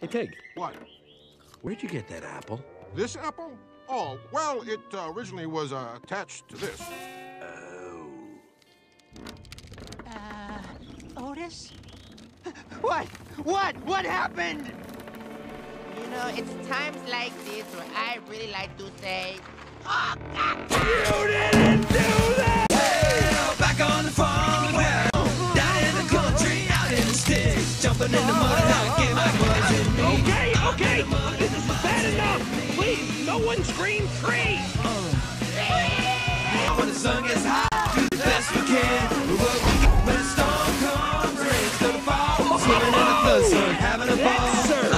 Hey, Pig, What? where'd you get that apple? This apple? Oh, well, it uh, originally was uh, attached to this. Oh. Uh, Otis? What? What? What happened? You know, it's times like this where I really like to say, You didn't do that! Back on the farm, well, down in the country, out in the sticks, jumping in the mud no one scream tree. When the sun gets high, do the best we can. When the storm comes, rain's gonna fall. Swimming in the flood, sun, having a ball.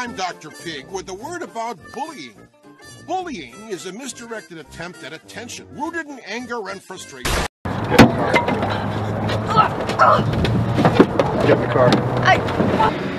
I'm Dr. Pig with a word about bullying. Bullying is a misdirected attempt at attention, rooted in anger and frustration. Get in the car.